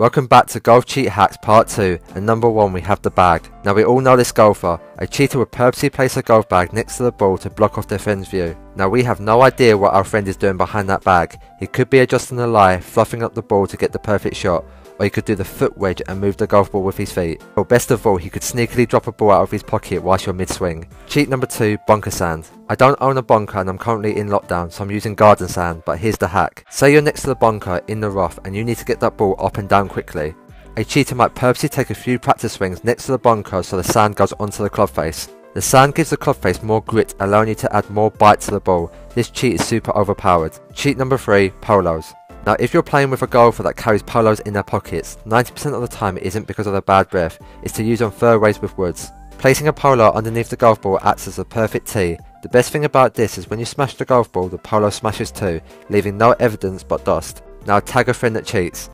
Welcome back to Golf Cheat Hacks Part 2 and number 1 we have the bag. Now we all know this golfer, a cheater would purposely place a golf bag next to the ball to block off their friend's view. Now we have no idea what our friend is doing behind that bag. He could be adjusting the lie, fluffing up the ball to get the perfect shot, or he could do the foot wedge and move the golf ball with his feet. Or best of all, he could sneakily drop a ball out of his pocket whilst you're mid-swing. Cheat number 2, bunker sand. I don't own a bunker and I'm currently in lockdown so I'm using garden sand, but here's the hack. Say you're next to the bunker in the rough and you need to get that ball up and down quickly. A cheater might purposely take a few practice swings next to the bunker so the sand goes onto the club face. The sand gives the club face more grit allowing you to add more bite to the ball. This cheat is super overpowered. Cheat number 3, polos. Now if you're playing with a golfer that carries polos in their pockets, 90% of the time it isn't because of their bad breath, it's to use on fairways with woods. Placing a polo underneath the golf ball acts as a perfect tee. The best thing about this is when you smash the golf ball, the polo smashes too, leaving no evidence but dust. Now tag a friend that cheats.